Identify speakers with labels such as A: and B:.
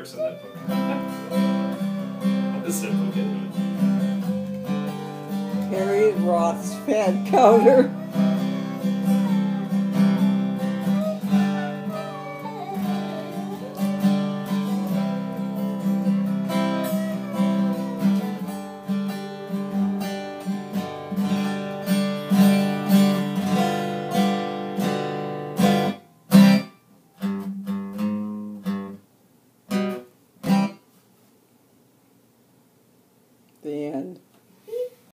A: lyrics in that book. that book anyway?
B: Harry Roth's fat counter. The end.